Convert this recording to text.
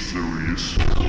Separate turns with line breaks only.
serious.